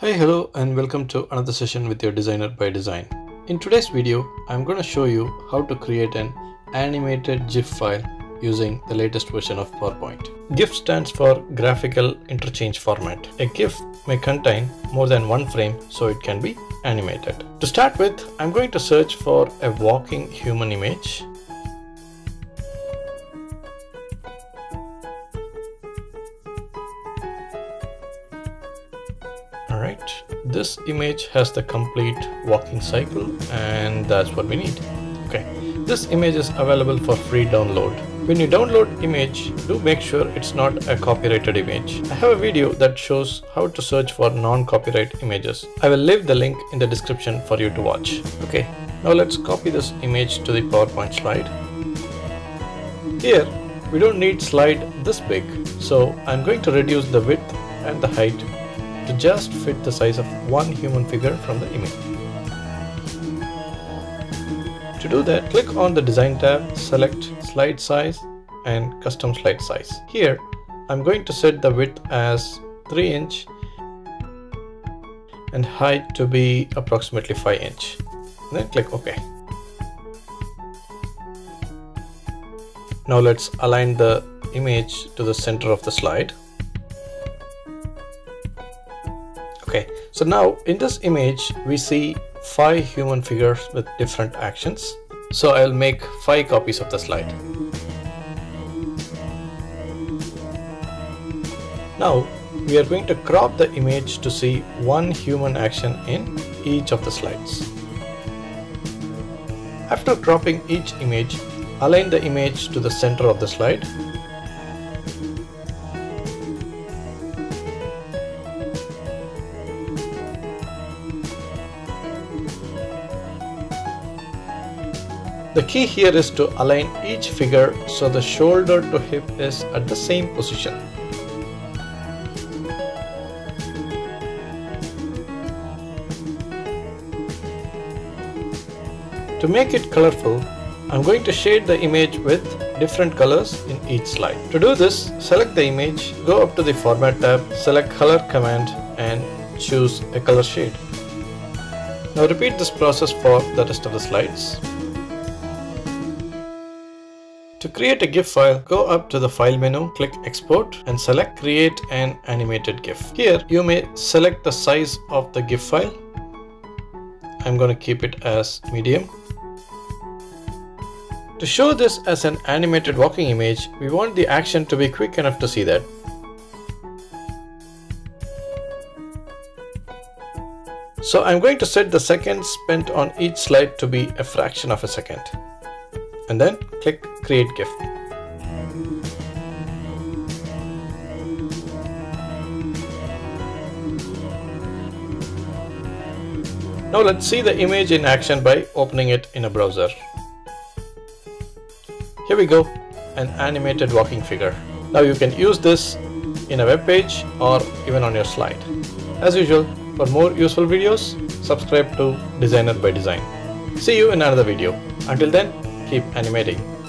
Hey hello and welcome to another session with your Dzyner by Design. In today's video I'm going to show you how to create an animated GIF file using the latest version of PowerPoint. GIF stands for graphical interchange format. A GIF may contain more than one frame so it can be animated. To start with I'm going to search for a walking human image Alright, this image has the complete walking cycle and that's what we need. Okay, this image is available for free download. When you download image, do make sure it's not a copyrighted image. I have a video that shows how to search for non-copyright images. I will leave the link in the description for you to watch. Okay, now let's copy this image to the PowerPoint slide. Here, we don't need slide this big, so I'm going to reduce the width and the height to just fit the size of one human figure from the image. To do that, click on the design tab, select slide size and custom slide size. Here, I'm going to set the width as 3 inch and height to be approximately 5 inch. Then click OK. Now let's align the image to the center of the slide. So now in this image we see five human figures with different actions. So I'll make five copies of the slide. Now we are going to crop the image to see one human action in each of the slides. After cropping each image, align the image to the center of the slide The key here is to align each figure so the shoulder to hip is at the same position. To make it colorful, I'm going to shade the image with different colors in each slide. To do this, select the image, go up to the Format tab, select Color command and choose a color shade. Now repeat this process for the rest of the slides. To create a GIF file, go up to the File menu, click Export and select Create an Animated GIF. Here, you may select the size of the GIF file. I'm going to keep it as medium. To show this as an animated walking image, we want the action to be quick enough to see that. So I'm going to set the seconds spent on each slide to be a fraction of a second and then click create GIF. Now let's see the image in action by opening it in a browser. Here we go, an animated walking figure. Now you can use this in a web page or even on your slide. As usual, for more useful videos, subscribe to Dzyner by Design. See you in another video. Until then, keep animating.